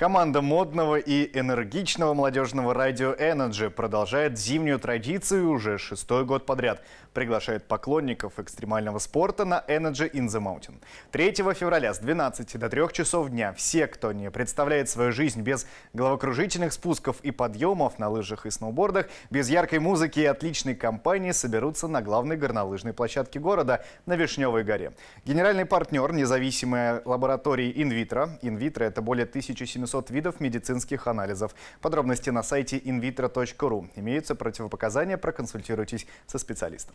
Команда модного и энергичного молодежного радио Energy продолжает зимнюю традицию уже шестой год подряд. Приглашает поклонников экстремального спорта на Energy in the Mountain. 3 февраля с 12 до 3 часов дня все, кто не представляет свою жизнь без головокружительных спусков и подъемов на лыжах и сноубордах, без яркой музыки и отличной компании, соберутся на главной горнолыжной площадке города на Вишневой горе. Генеральный партнер независимая лаборатории инвитро. Инвитро – это более 1700 700 видов медицинских анализов. Подробности на сайте invitro.ru. Имеются противопоказания, проконсультируйтесь со специалистом.